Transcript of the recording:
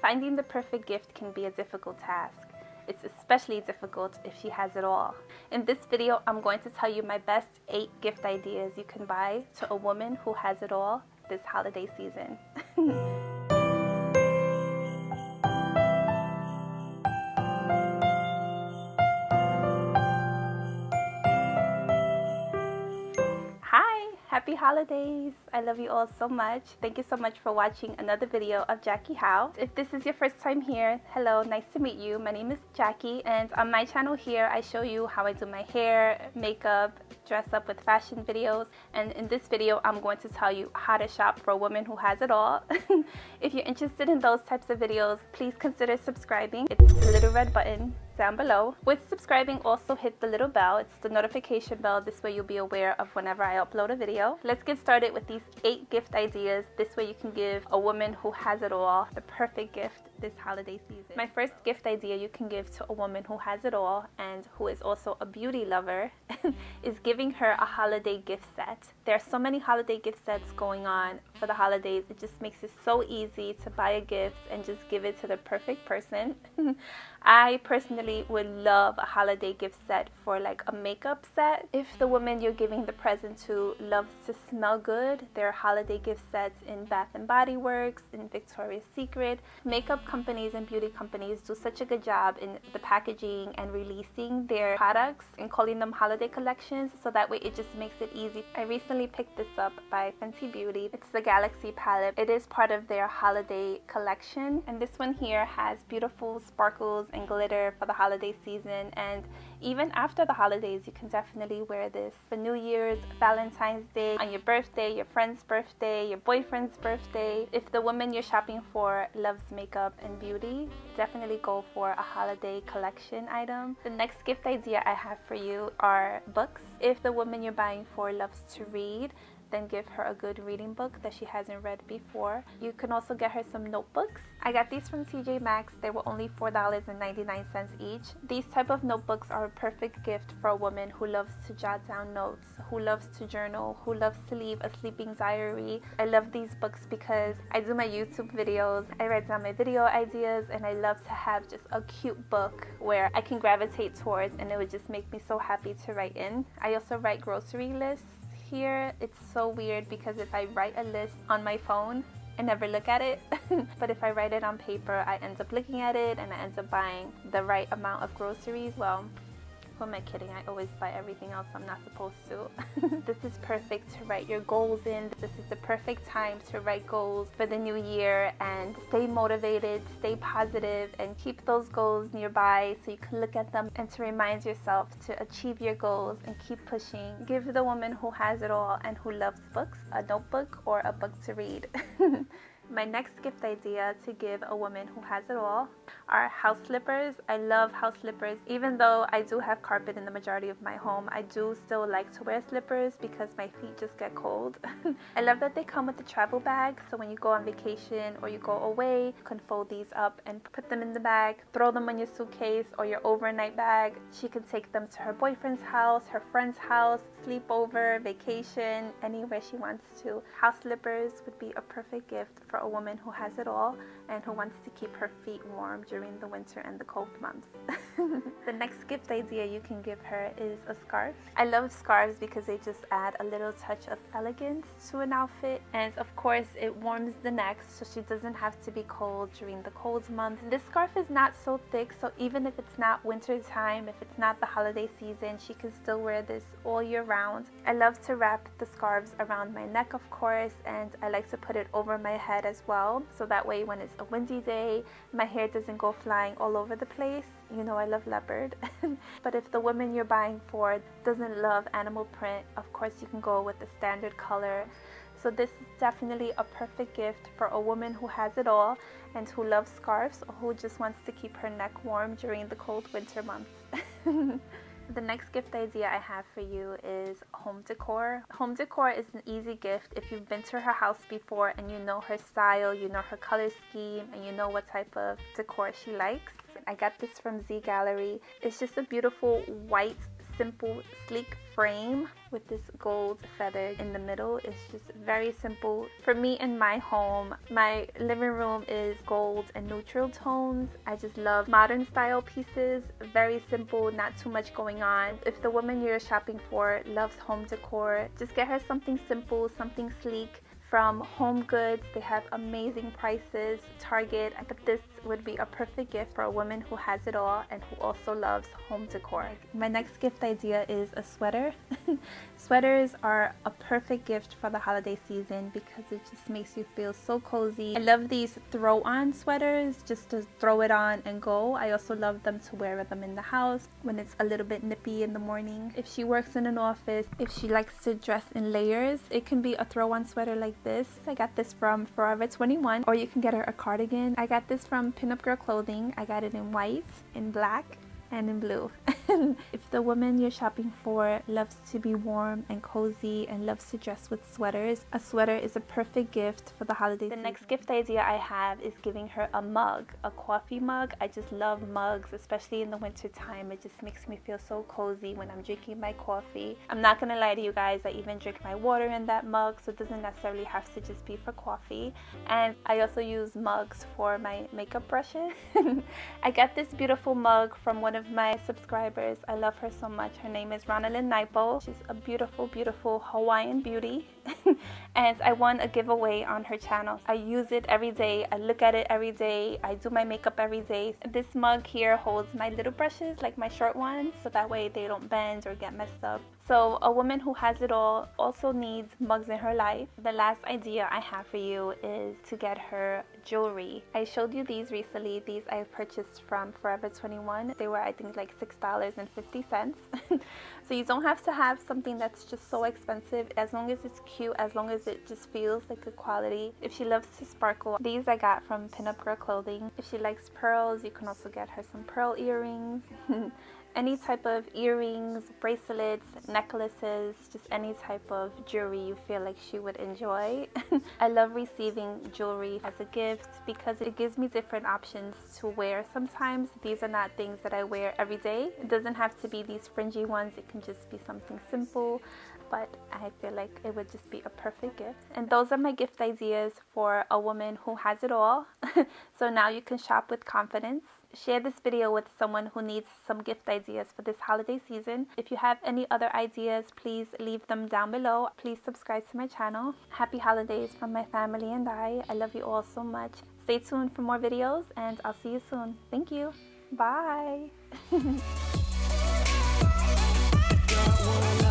Finding the perfect gift can be a difficult task. It's especially difficult if she has it all. In this video, I'm going to tell you my best 8 gift ideas you can buy to a woman who has it all this holiday season. Happy holidays! I love you all so much. Thank you so much for watching another video of Jackie How. If this is your first time here, hello, nice to meet you. My name is Jackie and on my channel here I show you how I do my hair, makeup, dress up with fashion videos and in this video I'm going to tell you how to shop for a woman who has it all. if you're interested in those types of videos, please consider subscribing. It's the little red button down below. With subscribing, also hit the little bell. It's the notification bell. This way you'll be aware of whenever I upload a video. Let's get started with these eight gift ideas. This way you can give a woman who has it all the perfect gift this holiday season. My first gift idea you can give to a woman who has it all and who is also a beauty lover is giving her a holiday gift set. There are so many holiday gift sets going on for the holidays. It just makes it so easy to buy a gift and just give it to the perfect person. I personally would love a holiday gift set for like a makeup set. If the woman you're giving the present to loves to smell good, there are holiday gift sets in Bath and Body Works, in Victoria's Secret. Makeup companies and beauty companies do such a good job in the packaging and releasing their products and calling them holiday collections so that way it just makes it easy. I recently picked this up by Fenty Beauty. It's the Galaxy palette. It is part of their holiday collection and this one here has beautiful sparkles and glitter for the holiday season and even after the holidays you can definitely wear this for New Year's, Valentine's Day, on your birthday, your friend's birthday, your boyfriend's birthday. If the woman you're shopping for loves makeup and beauty, definitely go for a holiday collection item. The next gift idea I have for you are books. If the woman you're buying for loves to read, then give her a good reading book that she hasn't read before. You can also get her some notebooks. I got these from TJ Maxx. They were only $4.99 each. These type of notebooks are a perfect gift for a woman who loves to jot down notes, who loves to journal, who loves to leave a sleeping diary. I love these books because I do my YouTube videos. I write down my video ideas and I love to have just a cute book where I can gravitate towards and it would just make me so happy to write in. I also write grocery lists here. It's so weird because if I write a list on my phone I never look at it. But if I write it on paper I end up looking at it and I end up buying the right amount of groceries. Well who am I kidding? I always buy everything else I'm not supposed to. this is perfect to write your goals in. This is the perfect time to write goals for the new year and stay motivated, stay positive, and keep those goals nearby so you can look at them and to remind yourself to achieve your goals and keep pushing. Give the woman who has it all and who loves books a notebook or a book to read. My next gift idea to give a woman who has it all are house slippers. I love house slippers. Even though I do have carpet in the majority of my home, I do still like to wear slippers because my feet just get cold. I love that they come with a travel bag, so when you go on vacation or you go away, you can fold these up and put them in the bag, throw them on your suitcase or your overnight bag. She can take them to her boyfriend's house, her friend's house, sleepover, vacation, anywhere she wants to. House slippers would be a perfect gift for a woman who has it all and who wants to keep her feet warm during the winter and the cold months. the next gift idea you can give her is a scarf. I love scarves because they just add a little touch of elegance to an outfit and of course it warms the neck so she doesn't have to be cold during the cold months. This scarf is not so thick so even if it's not winter time, if it's not the holiday season, she can still wear this all year round. I love to wrap the scarves around my neck of course and I like to put it over my head as well. So that way when it's a windy day my hair doesn't go flying all over the place. You know I love leopard. But if the woman you're buying for doesn't love animal print of course you can go with the standard color. So this is definitely a perfect gift for a woman who has it all and who loves scarves or who just wants to keep her neck warm during the cold winter months The next gift idea I have for you is home decor. Home decor is an easy gift if you've been to her house before and you know her style, you know her color scheme, and you know what type of decor she likes. I got this from Z Gallerie. It's just a beautiful white simple, sleek frame with this gold feather in the middle. It's just very simple. For me in my home, my living room is gold and neutral tones. I just love modern style pieces. Very simple, not too much going on. If the woman you're shopping for loves home decor, just get her something simple, something sleek from Home Goods. They have amazing prices. Target. I think this would be a perfect gift for a woman who has it all and who also loves home decor. My next gift idea is a sweater. Sweaters are a perfect gift for the holiday season because it just makes you feel so cozy. I love these throw on sweaters just to throw it on and go. I also love them to wear them in the house when it's a little bit nippy in the morning. If she works in an office, if she likes to dress in layers, it can be a throw on sweater like this. I got this from Forever 21 or you can get her a cardigan. I got this from Pinup Girl Clothing. I got it in white, in black, and in blue. if the woman you're shopping for loves to be warm and cozy and loves to dress with sweaters, a sweater is a perfect gift for the holiday The season. next gift idea I have is giving her a mug, a coffee mug. I just love mugs, especially in the winter time. It just makes me feel so cozy when I'm drinking my coffee. I'm not gonna lie to you guys, I even drink my water in that mug, so it doesn't necessarily have to just be for coffee. And I also use mugs for my makeup brushes. I got this beautiful mug from one of of my subscribers. I love her so much. Her name is Ronalyn Naipo. She's a beautiful, beautiful Hawaiian beauty. and I won a giveaway on her channel. I use it every day. I look at it every day. I do my makeup every day. This mug here holds my little brushes, like my short ones, so that way they don't bend or get messed up. So a woman who has it all also needs mugs in her life. The last idea I have for you is to get her jewelry. I showed you these recently. These I purchased from Forever 21. They were I think like $6.50. so you don't have to have something that's just so expensive as long as it's cute, as long as it just feels like good quality. If she loves to sparkle, these I got from Pinup Girl Clothing. If she likes pearls, you can also get her some pearl earrings. any type of earrings, bracelets, necklaces, just any type of jewelry you feel like she would enjoy. I love receiving jewelry as a gift because it gives me different options to wear. Sometimes these are not things that I wear every day. It doesn't have to be these fringy ones, it can just be something simple but I feel like it would just be a perfect gift. And those are my gift ideas for a woman who has it all. so now you can shop with confidence. Share this video with someone who needs some gift ideas for this holiday season. If you have any other ideas, please leave them down below. Please subscribe to my channel. Happy holidays from my family and I. I love you all so much. Stay tuned for more videos and I'll see you soon. Thank you. Bye.